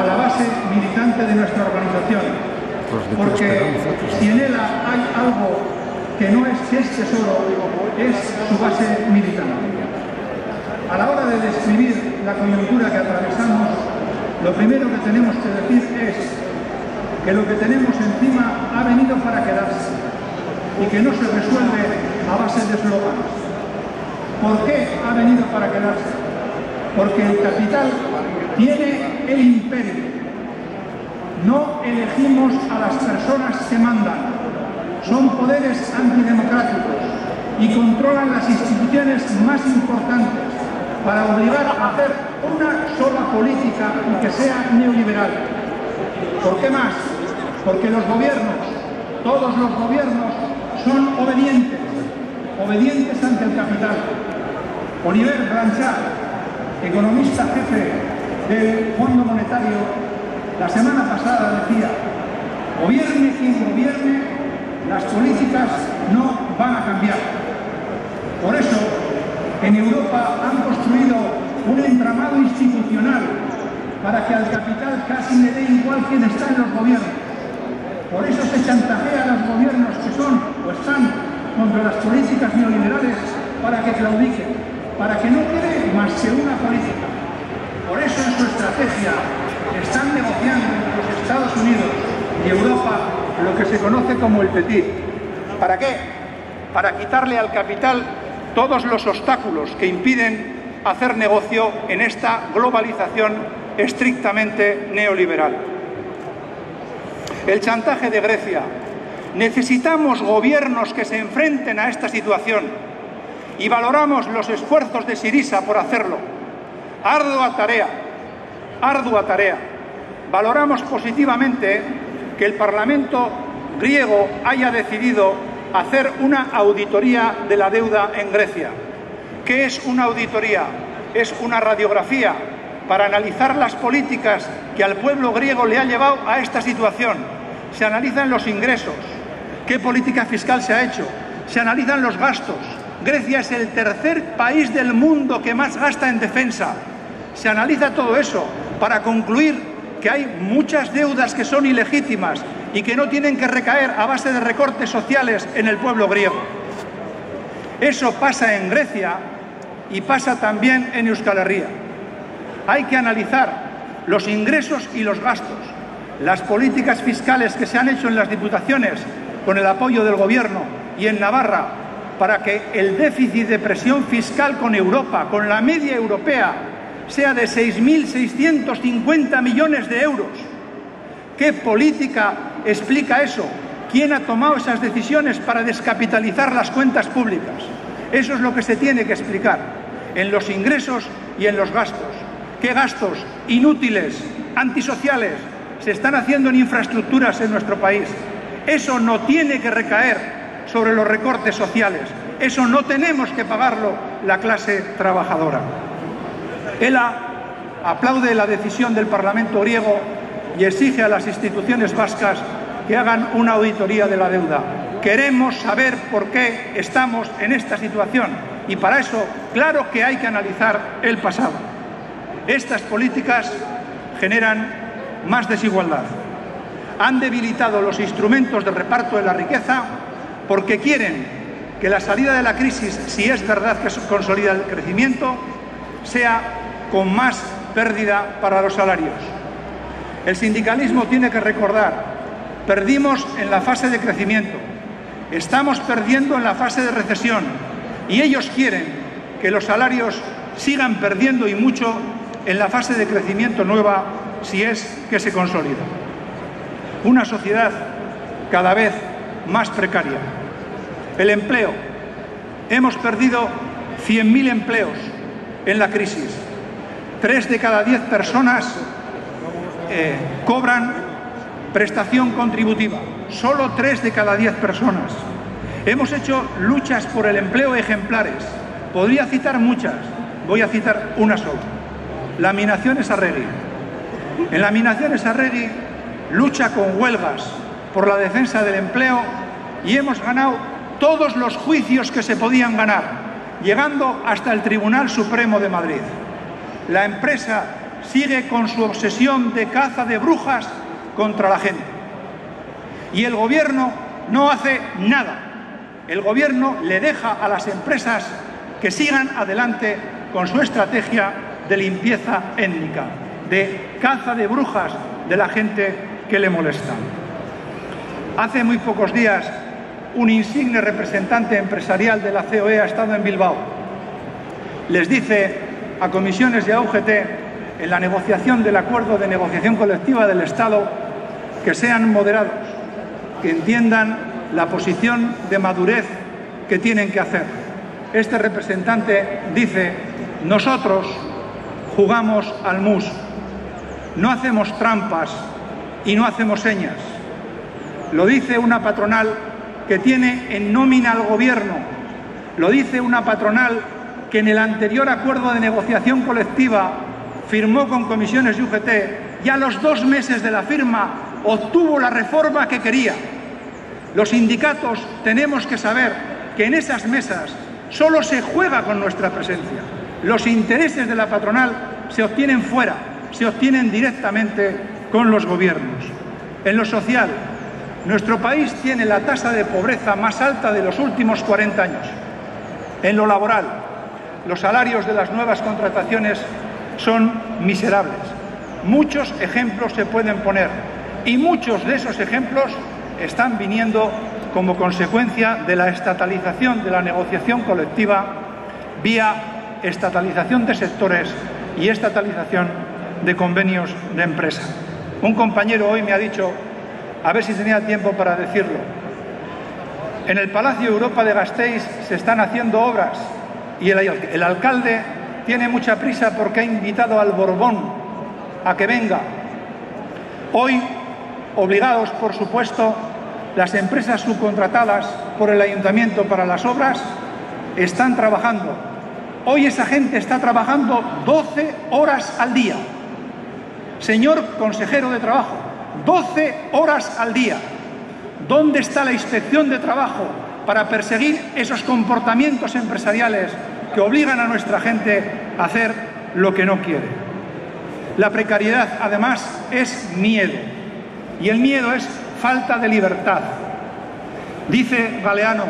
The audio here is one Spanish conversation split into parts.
a la base militante de nuestra organización, porque si en ella hay algo que no es que es tesoro, es su base militante. A la hora de describir la coyuntura que atravesamos, lo primero que tenemos que decir es que lo que tenemos encima ha venido para quedarse y que no se resuelve a base de eslóganes. ¿Por qué ha venido para quedarse? Porque el capital tiene el imperio. No elegimos a las personas que mandan. Son poderes antidemocráticos y controlan las instituciones más importantes para obligar a hacer una sola política que sea neoliberal. ¿Por qué más? Porque los gobiernos, todos los gobiernos, son obedientes, obedientes ante el capital. Oliver Blanchard, economista jefe del Fondo Monetario, la semana pasada decía, gobierne quien gobierne, las políticas no van a cambiar. Por eso, en Europa han construido un entramado institucional para que al capital casi le dé igual quién está en los gobiernos. Por eso se chantajea a los gobiernos que son o están contra las políticas neoliberales para que claudiquen, para que no quede más que una política. Por eso su estrategia están negociando los Estados Unidos y Europa lo que se conoce como el PETIT. ¿Para qué? Para quitarle al capital todos los obstáculos que impiden hacer negocio en esta globalización estrictamente neoliberal. El chantaje de Grecia. Necesitamos gobiernos que se enfrenten a esta situación y valoramos los esfuerzos de Sirisa por hacerlo. Ardua tarea, ardua tarea. Valoramos positivamente que el Parlamento griego haya decidido hacer una auditoría de la deuda en Grecia. ¿Qué es una auditoría? Es una radiografía para analizar las políticas que al pueblo griego le ha llevado a esta situación. Se analizan los ingresos, qué política fiscal se ha hecho, se analizan los gastos. Grecia es el tercer país del mundo que más gasta en defensa. Se analiza todo eso para concluir que hay muchas deudas que son ilegítimas y que no tienen que recaer a base de recortes sociales en el pueblo griego. Eso pasa en Grecia y pasa también en Euskal Herria. Hay que analizar los ingresos y los gastos, las políticas fiscales que se han hecho en las diputaciones con el apoyo del Gobierno y en Navarra para que el déficit de presión fiscal con Europa, con la media europea, sea de 6.650 millones de euros. ¿Qué política explica eso? ¿Quién ha tomado esas decisiones para descapitalizar las cuentas públicas? Eso es lo que se tiene que explicar en los ingresos y en los gastos. ¿Qué gastos inútiles, antisociales, se están haciendo en infraestructuras en nuestro país? Eso no tiene que recaer sobre los recortes sociales. Eso no tenemos que pagarlo la clase trabajadora. ELA aplaude la decisión del Parlamento griego y exige a las instituciones vascas que hagan una auditoría de la deuda. Queremos saber por qué estamos en esta situación y para eso, claro que hay que analizar el pasado. Estas políticas generan más desigualdad. Han debilitado los instrumentos de reparto de la riqueza porque quieren que la salida de la crisis, si es verdad que consolida el crecimiento, sea con más pérdida para los salarios. El sindicalismo tiene que recordar, perdimos en la fase de crecimiento, estamos perdiendo en la fase de recesión y ellos quieren que los salarios sigan perdiendo y mucho en la fase de crecimiento nueva si es que se consolida. Una sociedad cada vez más precaria. El empleo. Hemos perdido 100.000 empleos en la crisis. Tres de cada diez personas eh, cobran prestación contributiva. Solo tres de cada diez personas. Hemos hecho luchas por el empleo ejemplares. Podría citar muchas. Voy a citar una sola. Laminaciones Arregui. En Laminaciones Arregui lucha con huelgas por la defensa del empleo y hemos ganado todos los juicios que se podían ganar, llegando hasta el Tribunal Supremo de Madrid. La empresa sigue con su obsesión de caza de brujas contra la gente. Y el gobierno no hace nada. El gobierno le deja a las empresas que sigan adelante con su estrategia de limpieza étnica, de caza de brujas de la gente que le molesta. Hace muy pocos días, un insigne representante empresarial de la COE ha estado en Bilbao. Les dice a comisiones de UGT en la negociación del acuerdo de negociación colectiva del Estado que sean moderados, que entiendan la posición de madurez que tienen que hacer. Este representante dice, nosotros jugamos al mus, no hacemos trampas y no hacemos señas. Lo dice una patronal que tiene en nómina al gobierno, lo dice una patronal que en el anterior acuerdo de negociación colectiva firmó con comisiones de UGT y a los dos meses de la firma obtuvo la reforma que quería. Los sindicatos tenemos que saber que en esas mesas solo se juega con nuestra presencia. Los intereses de la patronal se obtienen fuera, se obtienen directamente con los gobiernos. En lo social, nuestro país tiene la tasa de pobreza más alta de los últimos 40 años. En lo laboral, los salarios de las nuevas contrataciones son miserables. Muchos ejemplos se pueden poner y muchos de esos ejemplos están viniendo como consecuencia de la estatalización de la negociación colectiva vía estatalización de sectores y estatalización de convenios de empresa. Un compañero hoy me ha dicho, a ver si tenía tiempo para decirlo, en el Palacio Europa de Gasteiz se están haciendo obras y el, alcalde tiene mucha prisa porque ha invitado al Borbón a que venga. Hoy, obligados, por supuesto, las empresas subcontratadas por el ayuntamiento para las obras están trabajando. Hoy esa gente está trabajando 12 horas al día. Señor consejero de Trabajo, 12 horas al día. ¿Dónde está la inspección de trabajo para perseguir esos comportamientos empresariales que obligan a nuestra gente a hacer lo que no quiere? La precariedad, además, es miedo. Y el miedo es falta de libertad. Dice Galeano,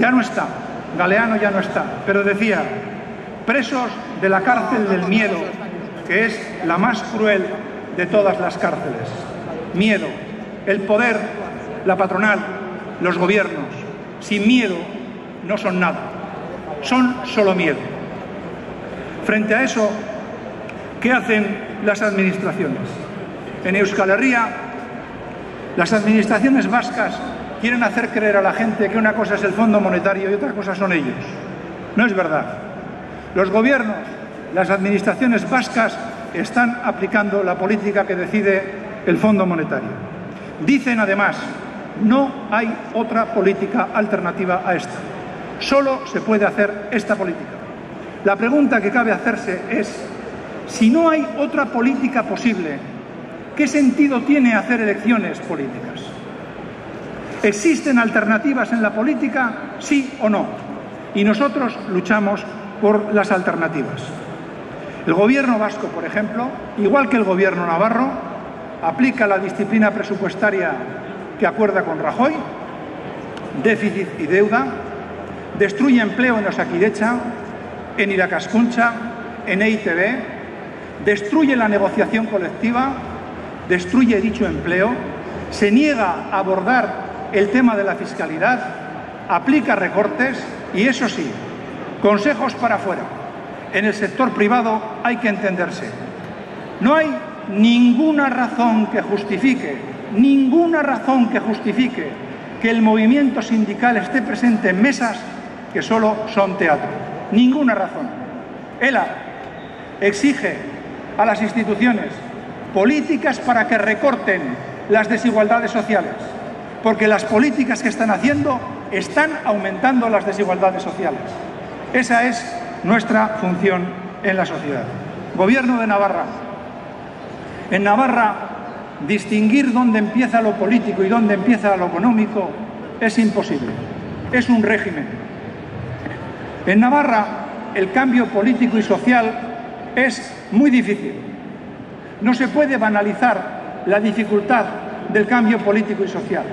ya no está, Galeano ya no está, pero decía, presos de la cárcel del miedo, que es la más cruel de todas las cárceles. Miedo, el poder, la patronal, los gobiernos, sin miedo no son nada, son solo miedo. Frente a eso, ¿qué hacen las administraciones? En Euskal Herria las administraciones vascas quieren hacer creer a la gente que una cosa es el Fondo Monetario y otra cosa son ellos. No es verdad. Los gobiernos, las administraciones vascas están aplicando la política que decide el Fondo Monetario. Dicen además, no hay otra política alternativa a esta. Solo se puede hacer esta política. La pregunta que cabe hacerse es, si no hay otra política posible ¿Qué sentido tiene hacer elecciones políticas? ¿Existen alternativas en la política? Sí o no. Y nosotros luchamos por las alternativas. El gobierno vasco, por ejemplo, igual que el gobierno navarro, aplica la disciplina presupuestaria que acuerda con Rajoy, déficit y deuda, destruye empleo en Osakidecha, en Iracascuncha, en EITB, destruye la negociación colectiva, destruye dicho empleo, se niega a abordar el tema de la fiscalidad, aplica recortes y eso sí, consejos para afuera. En el sector privado hay que entenderse. No hay ninguna razón que justifique, ninguna razón que justifique que el movimiento sindical esté presente en mesas que solo son teatro. Ninguna razón. ELA exige a las instituciones políticas para que recorten las desigualdades sociales, porque las políticas que están haciendo están aumentando las desigualdades sociales. Esa es nuestra función en la sociedad. Gobierno de Navarra. En Navarra, distinguir dónde empieza lo político y dónde empieza lo económico es imposible. Es un régimen. En Navarra, el cambio político y social es muy difícil. No se puede banalizar la dificultad del cambio político y social.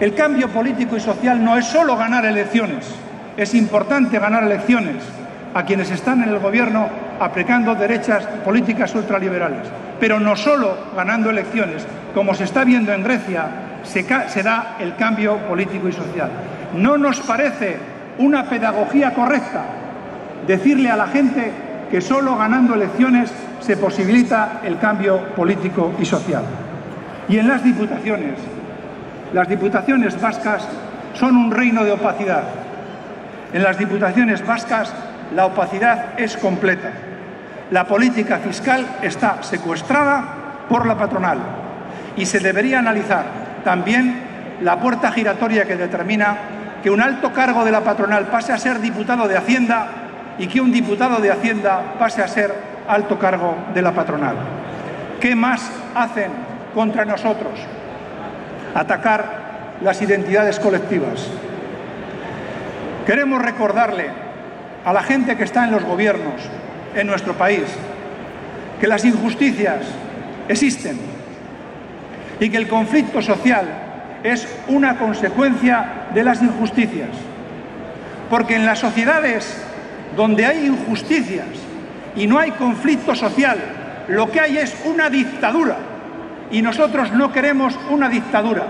El cambio político y social no es solo ganar elecciones, es importante ganar elecciones a quienes están en el gobierno aplicando derechas políticas ultraliberales, pero no solo ganando elecciones, como se está viendo en Grecia, se, da el cambio político y social. No nos parece una pedagogía correcta decirle a la gente que solo ganando elecciones se posibilita el cambio político y social. Y en las diputaciones, las diputaciones vascas son un reino de opacidad. En las diputaciones vascas la opacidad es completa. La política fiscal está secuestrada por la patronal y se debería analizar también la puerta giratoria que determina que un alto cargo de la patronal pase a ser diputado de Hacienda y que un diputado de Hacienda pase a ser alto cargo de la patronal. ¿Qué más hacen contra nosotros? Atacar las identidades colectivas. Queremos recordarle a la gente que está en los gobiernos en nuestro país que las injusticias existen y que el conflicto social es una consecuencia de las injusticias. Porque en las sociedades donde hay injusticias y no hay conflicto social, lo que hay es una dictadura. Y nosotros no queremos una dictadura.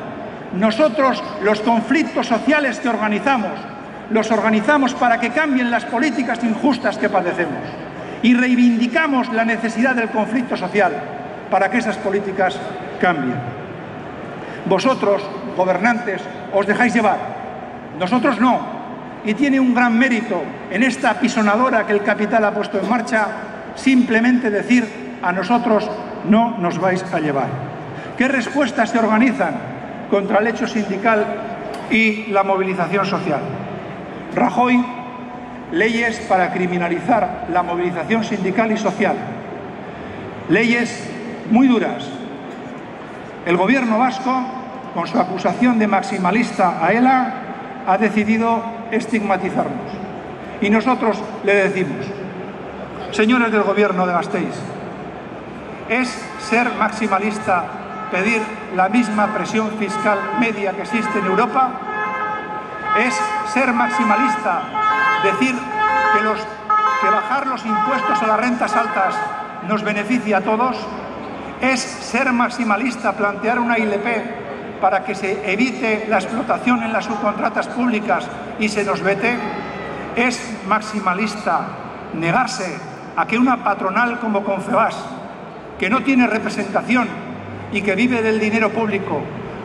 Nosotros los conflictos sociales que organizamos, los organizamos para que cambien las políticas injustas que padecemos. Y reivindicamos la necesidad del conflicto social para que esas políticas cambien. Vosotros, gobernantes, os dejáis llevar. Nosotros no y tiene un gran mérito en esta pisonadora que el capital ha puesto en marcha, simplemente decir a nosotros no nos vais a llevar. ¿Qué respuestas se organizan contra el hecho sindical y la movilización social? Rajoy, leyes para criminalizar la movilización sindical y social. Leyes muy duras. El gobierno vasco, con su acusación de maximalista a ELA, ha decidido estigmatizarnos. Y nosotros le decimos, señores del gobierno de Gasteiz, ¿es ser maximalista pedir la misma presión fiscal media que existe en Europa? ¿Es ser maximalista decir que, bajar los impuestos a las rentas altas nos beneficia a todos? ¿Es ser maximalista plantear una ILP para que se evite la explotación en las subcontratas públicas y se nos vete? ¿Es maximalista negarse a que una patronal como Confebas, que no tiene representación y que vive del dinero público,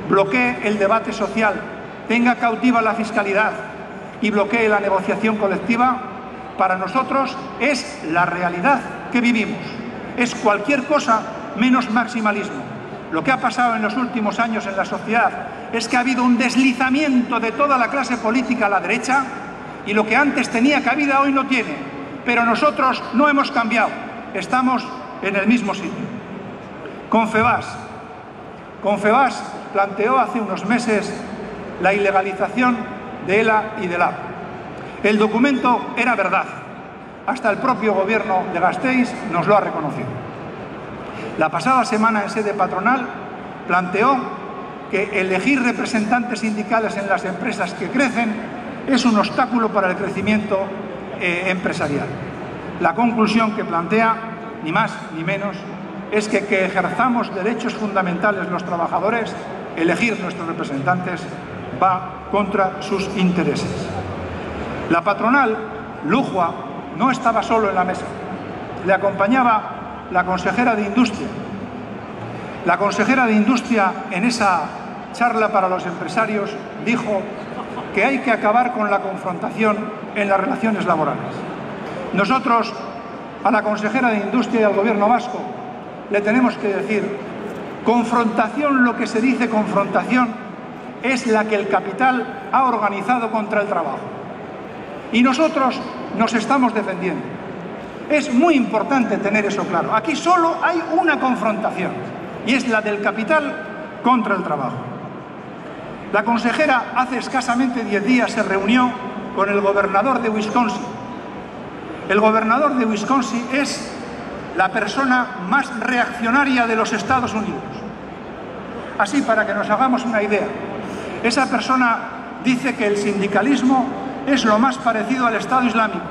bloquee el debate social, tenga cautiva la fiscalidad y bloquee la negociación colectiva? Para nosotros es la realidad que vivimos. Es cualquier cosa menos maximalismo. Lo que ha pasado en los últimos años en la sociedad es que ha habido un deslizamiento de toda la clase política a la derecha y lo que antes tenía cabida hoy no tiene. Pero nosotros no hemos cambiado, estamos en el mismo sitio. Confebas. Confebas planteó hace unos meses la ilegalización de ELA y de LAB. El documento era verdad. Hasta el propio gobierno de Gasteiz nos lo ha reconocido. La pasada semana en sede patronal planteó que elegir representantes sindicales en las empresas que crecen es un obstáculo para el crecimiento eh, empresarial. La conclusión que plantea, ni más ni menos, es que que ejerzamos derechos fundamentales los trabajadores, elegir nuestros representantes va contra sus intereses. La patronal, Lujua, no estaba solo en la mesa. Le acompañaba la consejera de Industria. La consejera de Industria en esa charla para los empresarios dijo que hay que acabar con la confrontación en las relaciones laborales. Nosotros a la consejera de Industria y al gobierno vasco le tenemos que decir, confrontación, lo que se dice confrontación, es la que el capital ha organizado contra el trabajo. Y nosotros nos estamos defendiendo. Es muy importante tener eso claro. Aquí solo hay una confrontación y es la del capital contra el trabajo. La consejera hace escasamente 10 días se reunió con el gobernador de Wisconsin. El gobernador de Wisconsin es la persona más reaccionaria de los Estados Unidos. Así, para que nos hagamos una idea, esa persona dice que el sindicalismo es lo más parecido al Estado Islámico.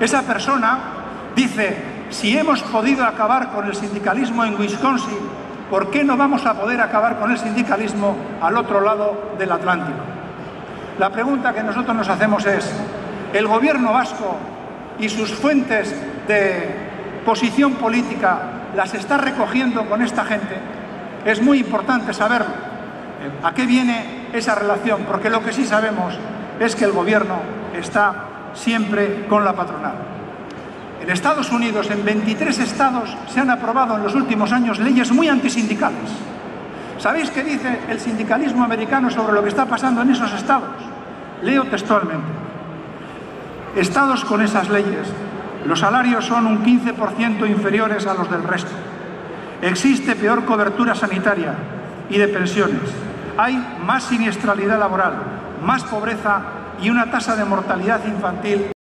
Esa persona dice, si hemos podido acabar con el sindicalismo en Wisconsin, ¿por qué no vamos a poder acabar con el sindicalismo al otro lado del Atlántico? La pregunta que nosotros nos hacemos es, ¿el gobierno vasco y sus fuentes de posición política las está recogiendo con esta gente? Es muy importante saberlo. ¿A qué viene esa relación? Porque lo que sí sabemos es que el gobierno está siempre con la patronal. En Estados Unidos, en 23 estados, se han aprobado en los últimos años leyes muy antisindicales. ¿Sabéis qué dice el sindicalismo americano sobre lo que está pasando en esos estados? Leo textualmente. Estados con esas leyes, los salarios son un 15% inferiores a los del resto. Existe peor cobertura sanitaria y de pensiones. Hay más siniestralidad laboral, más pobreza y una tasa de mortalidad infantil